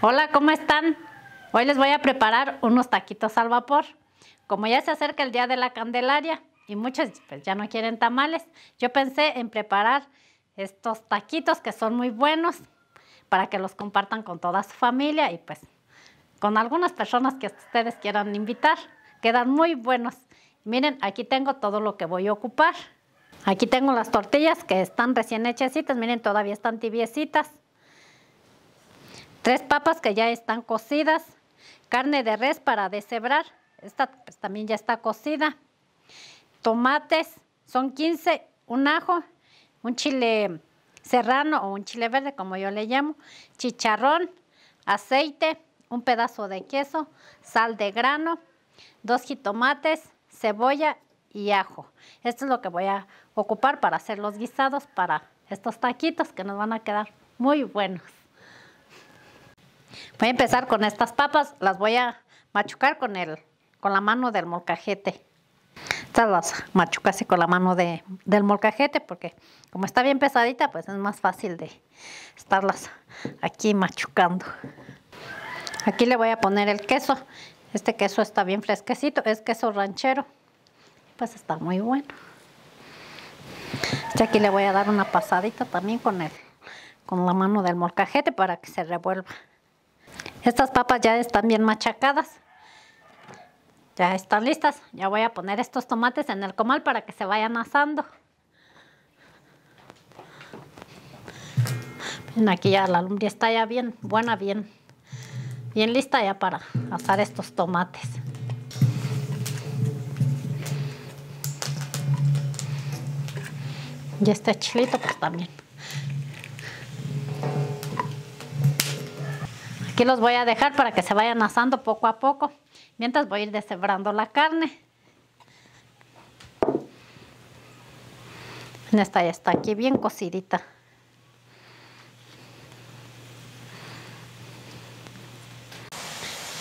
Hola, ¿cómo están? Hoy les voy a preparar unos taquitos al vapor. Como ya se acerca el Día de la Candelaria y muchos pues, ya no quieren tamales, yo pensé en preparar estos taquitos que son muy buenos para que los compartan con toda su familia y pues con algunas personas que ustedes quieran invitar. Quedan muy buenos. Miren, aquí tengo todo lo que voy a ocupar. Aquí tengo las tortillas que están recién hechecitas, miren, todavía están tibiecitas. Tres papas que ya están cocidas, carne de res para deshebrar, esta pues, también ya está cocida. Tomates, son 15, un ajo, un chile serrano o un chile verde, como yo le llamo, chicharrón, aceite, un pedazo de queso, sal de grano, dos jitomates, cebolla y ajo. Esto es lo que voy a ocupar para hacer los guisados para estos taquitos que nos van a quedar muy buenos. Voy a empezar con estas papas, las voy a machucar con, el, con la mano del molcajete. Estas las machuco así con la mano de, del molcajete porque como está bien pesadita, pues es más fácil de estarlas aquí machucando. Aquí le voy a poner el queso. Este queso está bien fresquecito, es queso ranchero. Pues está muy bueno. Este aquí le voy a dar una pasadita también con, el, con la mano del molcajete para que se revuelva. Estas papas ya están bien machacadas. Ya están listas. Ya voy a poner estos tomates en el comal para que se vayan asando. aquí ya la lumbre está ya bien buena, bien, bien lista ya para asar estos tomates. Y este chilito pues también. Aquí los voy a dejar para que se vayan asando poco a poco. Mientras voy a ir deshebrando la carne. Esta ya está aquí bien cocidita.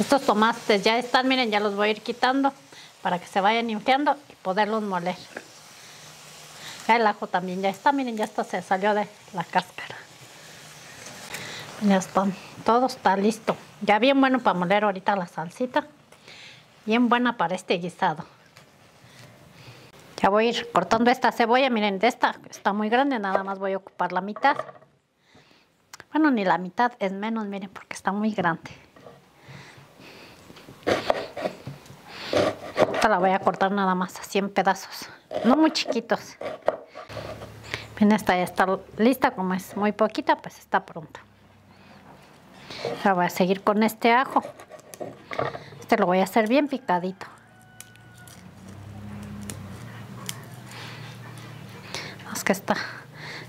Estos tomates ya están, miren, ya los voy a ir quitando para que se vayan enfriando y poderlos moler. El ajo también ya está, miren, ya esto se salió de la cáscara. Ya están, todo está listo. Ya bien bueno para moler ahorita la salsita. Bien buena para este guisado. Ya voy a ir cortando esta cebolla, miren, de esta está muy grande, nada más voy a ocupar la mitad. Bueno, ni la mitad, es menos, miren, porque está muy grande. Esta la voy a cortar nada más así en pedazos, no muy chiquitos. Bien, esta ya está lista, como es muy poquita, pues está pronta. Ahora voy a seguir con este ajo. Este lo voy a hacer bien picadito. Es que esta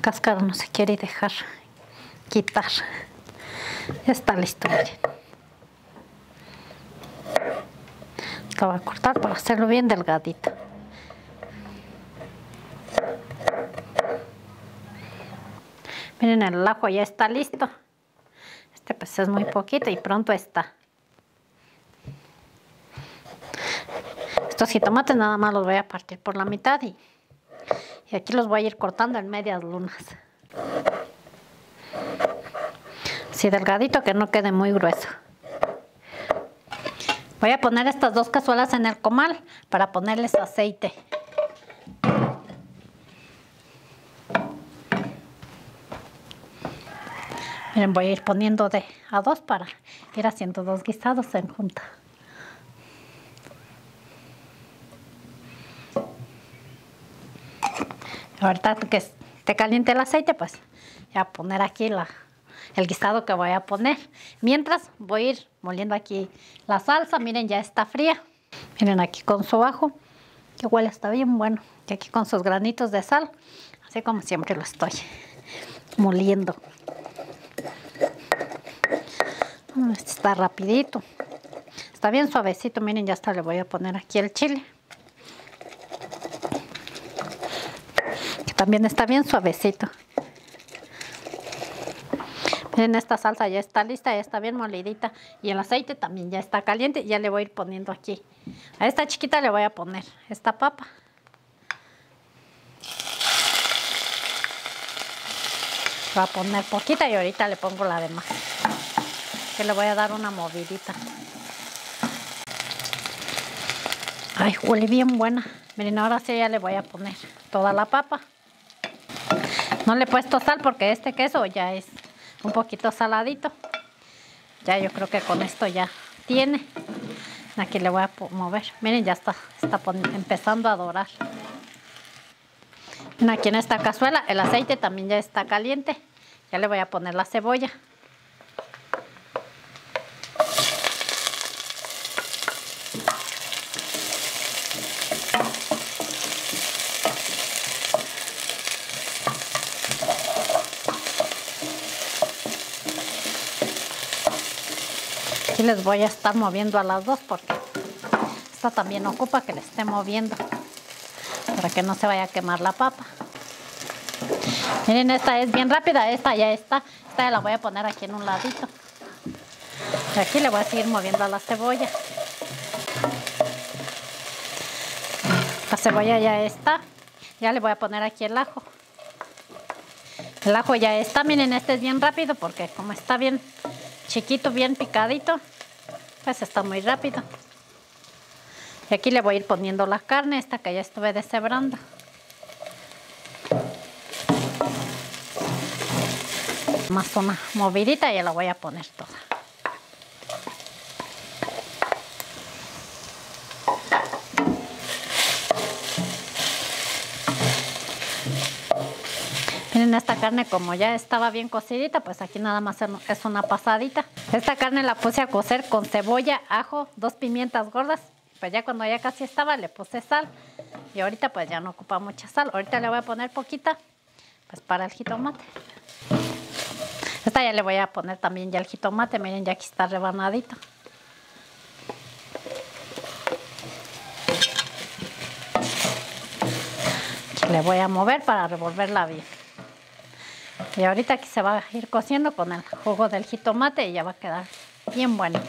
cáscara no se quiere dejar quitar. Ya está listo, miren. Lo voy a cortar para hacerlo bien delgadito. Miren, el ajo ya está listo. Este pues es muy poquito y pronto está. Estos jitomates nada más los voy a partir por la mitad y, y aquí los voy a ir cortando en medias lunas. Así delgadito que no quede muy grueso. Voy a poner estas dos cazuelas en el comal para ponerles aceite. Voy a ir poniendo de a dos para ir haciendo dos guisados en junta. Ahorita que esté caliente el aceite, pues ya poner aquí el guisado que voy a poner. Mientras voy a ir moliendo aquí la salsa. Miren, ya está fría. Miren aquí con su ajo, que huele está bien bueno. Y aquí con sus granitos de sal, así como siempre lo estoy moliendo. Este está rapidito. Está bien suavecito. Miren, ya hasta le voy a poner aquí el chile. También está bien suavecito. Miren, esta salsa ya está lista, ya está bien molidita. Y el aceite también ya está caliente. Ya le voy a ir poniendo aquí. A esta chiquita le voy a poner esta papa. Voy a poner poquita y ahorita le pongo la demás. Que le voy a dar una movidita. Ay, huele bien buena. Miren, ahora sí ya le voy a poner toda la papa. No le he puesto sal porque este queso ya es un poquito saladito. Ya yo creo que con esto ya tiene. Aquí le voy a mover. Miren, ya está, está empezando a dorar. Aquí en esta cazuela el aceite también ya está caliente. Ya le voy a poner la cebolla. Les voy a estar moviendo a las dos porque esta también ocupa que le esté moviendo para que no se vaya a quemar la papa. Miren, esta es bien rápida, esta ya está. Esta la voy a poner aquí en un ladito. Y aquí le voy a seguir moviendo a la cebolla. La cebolla ya está. Ya le voy a poner aquí el ajo. El ajo ya está, miren, este es bien rápido porque como está bien chiquito, bien picadito, pues está muy rápido. Y aquí le voy a ir poniendo la carne, esta que ya estuve deshebrando. Más una movidita y ya la voy a poner toda. Esta carne como ya estaba bien cocidita, pues aquí nada más es una pasadita. Esta carne la puse a cocer con cebolla, ajo, dos pimientas gordas. Pues ya cuando ya casi estaba le puse sal. Y ahorita pues ya no ocupa mucha sal. Ahorita le voy a poner poquita pues para el jitomate. Esta ya le voy a poner también ya el jitomate. Miren ya aquí está rebanadito. le voy a mover para revolverla bien. Y ahorita aquí se va a ir cociendo con el jugo del jitomate y ya va a quedar bien bueno.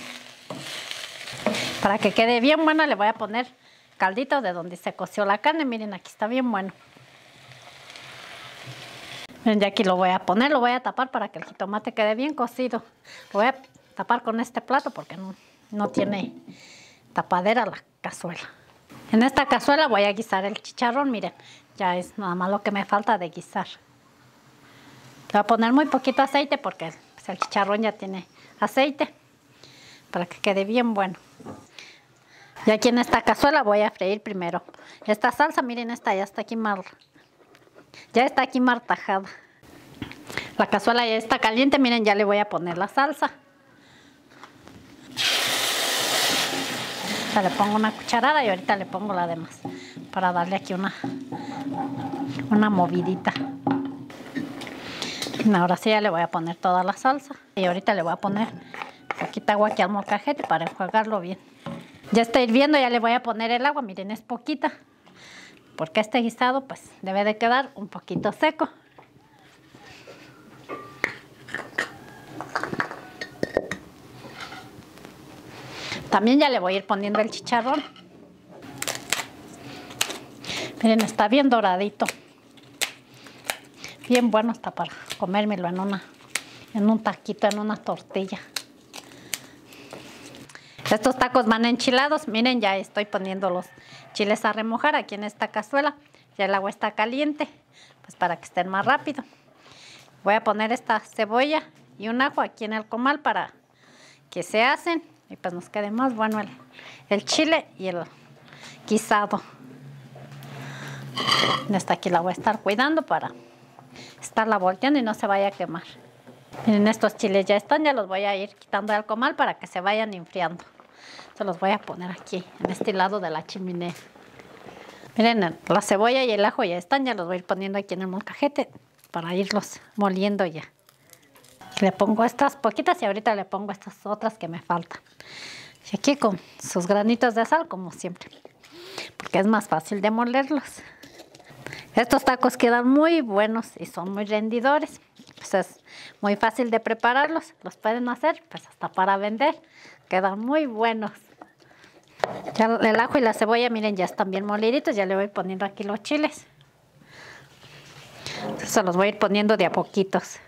Para que quede bien buena le voy a poner caldito de donde se coció la carne. Miren, aquí está bien bueno. Miren, ya aquí lo voy a poner, lo voy a tapar para que el jitomate quede bien cocido. Lo voy a tapar con este plato porque no, no tiene tapadera la cazuela. En esta cazuela voy a guisar el chicharrón, miren, ya es nada más lo que me falta de guisar. Le voy a poner muy poquito aceite porque pues, el chicharrón ya tiene aceite para que quede bien bueno. Y aquí en esta cazuela voy a freír primero. Esta salsa, miren, esta ya está aquí mal, ya está aquí martajada. La cazuela ya está caliente, miren, ya le voy a poner la salsa. le pongo una cucharada y ahorita le pongo la demás para darle aquí una, una movidita. Ahora sí ya le voy a poner toda la salsa. Y ahorita le voy a poner poquita agua aquí al molcajete para enjuagarlo bien. Ya está hirviendo, ya le voy a poner el agua. Miren, es poquita. Porque este guisado pues debe de quedar un poquito seco. También ya le voy a ir poniendo el chicharrón. Miren, está bien doradito. Bien bueno está para comérmelo en, una, en un taquito, en una tortilla. Estos tacos van enchilados. Miren, ya estoy poniendo los chiles a remojar aquí en esta cazuela. Ya el agua está caliente, pues para que estén más rápido. Voy a poner esta cebolla y un ajo aquí en el comal para que se hacen y pues nos quede más bueno el, chile y el guisado. Esta aquí la voy a estar cuidando para estarla volteando y no se vaya a quemar. Miren, estos chiles ya están, ya los voy a ir quitando del comal para que se vayan enfriando. Se los voy a poner aquí, en este lado de la chimenea. Miren, la cebolla y el ajo ya están, ya los voy a ir poniendo aquí en el molcajete para irlos moliendo ya. Le pongo estas poquitas y ahorita le pongo estas otras que me faltan. Y aquí con sus granitos de sal, como siempre, porque es más fácil de molerlos. Estos tacos quedan muy buenos y son muy rendidores. Pues es muy fácil de prepararlos. Los pueden hacer pues hasta para vender. Quedan muy buenos. Ya el ajo y la cebolla, miren, ya están bien moliditos. Ya le voy poniendo aquí los chiles. se los voy a ir poniendo de a poquitos.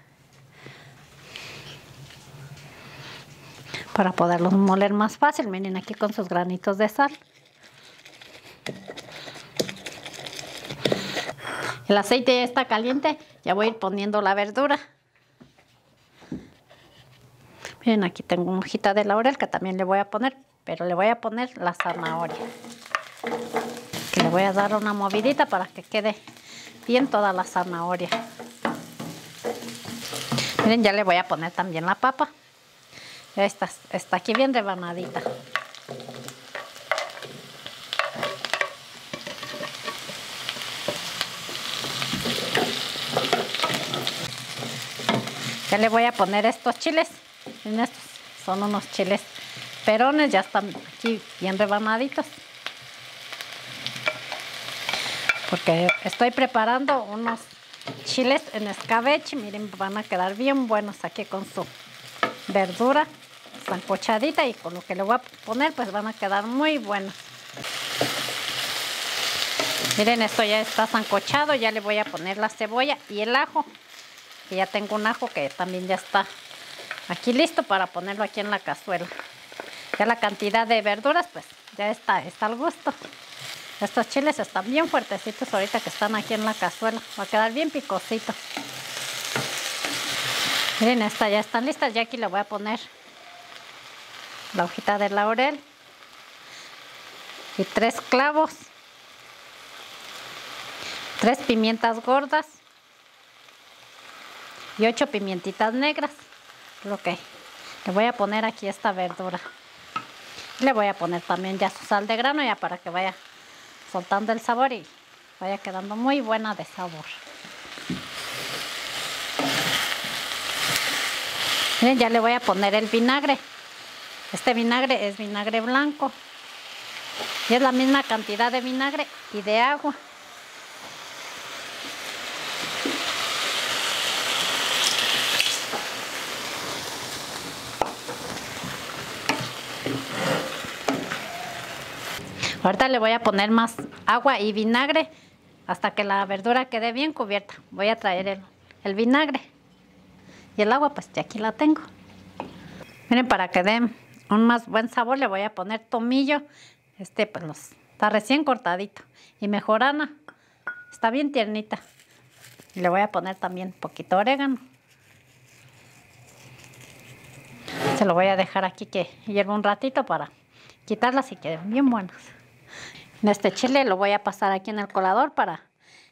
para poderlos moler más fácil. Miren aquí con sus granitos de sal. El aceite ya está caliente, ya voy a ir poniendo la verdura. Miren, aquí tengo una hojita de laurel que también le voy a poner, pero le voy a poner la zanahoria. Que le voy a dar una movidita para que quede bien toda la zanahoria. Miren, ya le voy a poner también la papa. Ya está, está aquí bien rebanadita. Ya le voy a poner estos chiles. estos son unos chiles perones, ya están aquí bien rebanaditos. Porque estoy preparando unos chiles en escabeche. Miren, van a quedar bien buenos aquí con su verdura zancochadita y con lo que le voy a poner pues van a quedar muy buenos. Miren, esto ya está zancochado, ya le voy a poner la cebolla y el ajo. Y ya tengo un ajo que también ya está aquí listo para ponerlo aquí en la cazuela. Ya la cantidad de verduras pues ya está, está al gusto. Estos chiles están bien fuertecitos ahorita que están aquí en la cazuela. Va a quedar bien picosito. Miren, esta ya están listas. Ya aquí le voy a poner la hojita de laurel y tres clavos, tres pimientas gordas y ocho pimientitas negras. Lo que le voy a poner aquí esta verdura. Le voy a poner también ya su sal de grano ya para que vaya soltando el sabor y vaya quedando muy buena de sabor. Miren, ya le voy a poner el vinagre. Este vinagre es vinagre blanco. Y es la misma cantidad de vinagre y de agua. Ahorita le voy a poner más agua y vinagre hasta que la verdura quede bien cubierta. Voy a traer el, vinagre. Y el agua pues ya aquí la tengo. Miren, para que dé un más buen sabor le voy a poner tomillo. Este pues está recién cortadito. Y mejorana. Está bien tiernita. Le voy a poner también poquito orégano. Se lo voy a dejar aquí que hierva un ratito para quitarlas y queden bien buenas. Este chile lo voy a pasar aquí en el colador para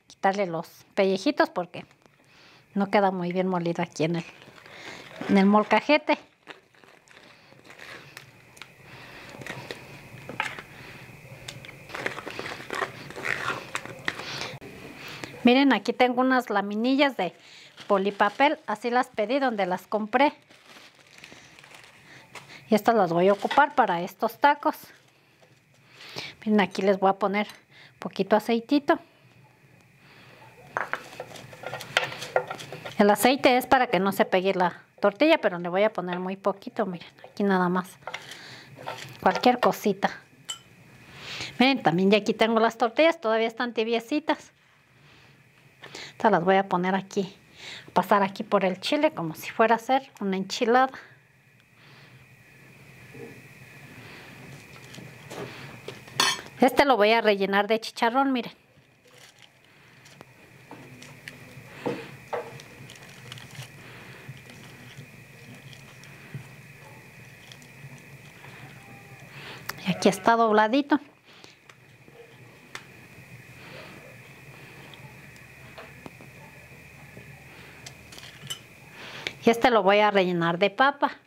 quitarle los pellejitos porque no queda muy bien molido aquí en el, en el molcajete. Miren, aquí tengo unas laminillas de polipapel, así las pedí donde las compré. Y estas las voy a ocupar para estos tacos. Miren, aquí les voy a poner poquito aceitito. El aceite es para que no se pegue la tortilla, pero le voy a poner muy poquito, miren, aquí nada más. Cualquier cosita. Miren, también ya aquí tengo las tortillas, todavía están tibiecitas. Estas las voy a poner aquí, pasar aquí por el chile como si fuera a ser una enchilada. Este lo voy a rellenar de chicharrón, miren. Y aquí está dobladito. Y este lo voy a rellenar de papa.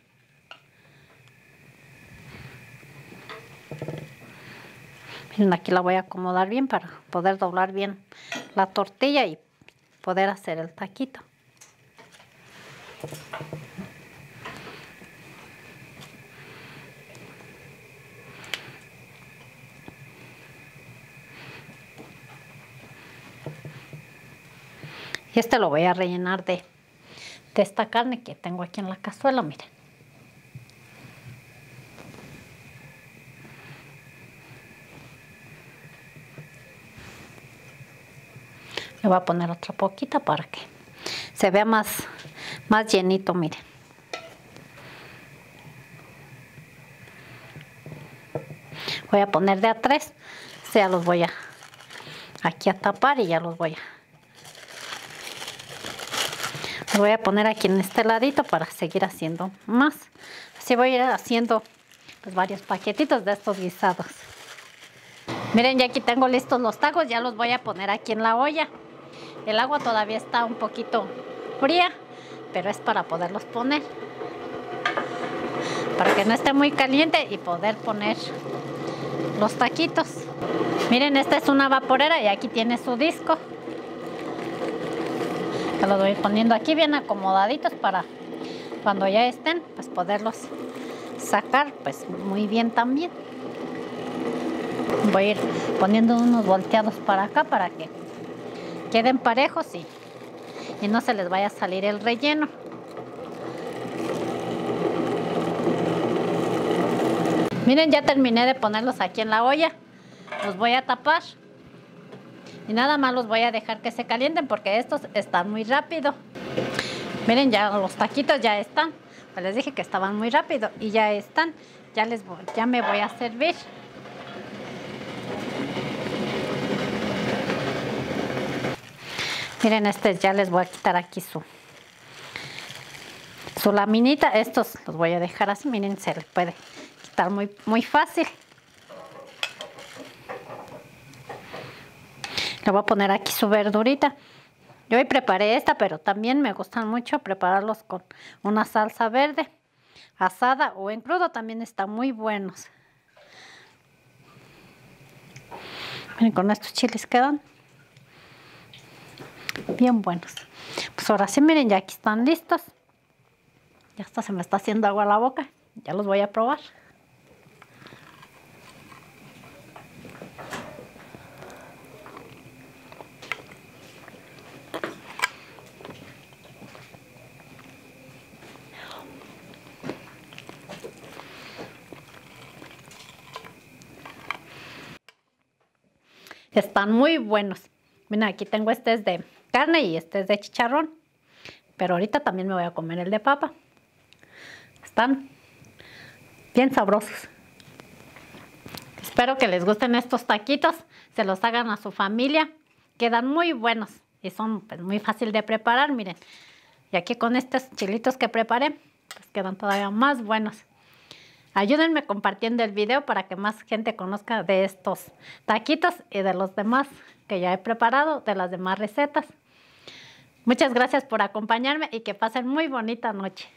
Aquí la voy a acomodar bien para poder doblar bien la tortilla y poder hacer el taquito. Y este lo voy a rellenar de de esta carne que tengo aquí en la cazuela, miren. Le voy a poner otra poquita para que se vea más, más llenito, miren. Voy a poner de a tres. Sea, los voy a aquí a tapar y ya los voy a los voy a poner aquí en este ladito para seguir haciendo más. Así voy a ir haciendo pues, varios paquetitos de estos guisados. Miren, ya aquí tengo listos los tacos, ya los voy a poner aquí en la olla. El agua todavía está un poquito fría, pero es para poderlos poner. Para que no esté muy caliente y poder poner los taquitos. Miren, esta es una vaporera y aquí tiene su disco. Que los voy poniendo aquí bien acomodaditos para cuando ya estén, pues poderlos sacar pues muy bien también. Voy a ir poniendo unos volteados para acá para que queden parejos y, y no se les vaya a salir el relleno. Miren, ya terminé de ponerlos aquí en la olla. Los voy a tapar. Y nada más los voy a dejar que se calienten porque estos están muy rápido. Miren, ya los taquitos ya están. Pues les dije que estaban muy rápido y ya están. Ya, les voy, ya me voy a servir. Miren, este ya les voy a quitar aquí su, su laminita. Estos los voy a dejar así. Miren, se les puede quitar muy, muy fácil. Le voy a poner aquí su verdurita. Yo hoy preparé esta, pero también me gustan mucho prepararlos con una salsa verde, asada o en crudo también están muy buenos. Miren, con estos chiles quedan bien buenos. Pues ahora sí, miren, ya aquí están listos. Ya hasta se me está haciendo agua la boca. Ya los voy a probar. Están muy buenos. Miren, aquí tengo este es de carne y este es de chicharrón. Pero ahorita también me voy a comer el de papa. Están bien sabrosos. Espero que les gusten estos taquitos. Se los hagan a su familia. Quedan muy buenos y son pues, muy fácil de preparar. Miren, y aquí con estos chilitos que preparé, pues quedan todavía más buenos. Ayúdenme compartiendo el video para que más gente conozca de estos taquitos y de los demás que ya he preparado, de las demás recetas. Muchas gracias por acompañarme y que pasen muy bonita noche.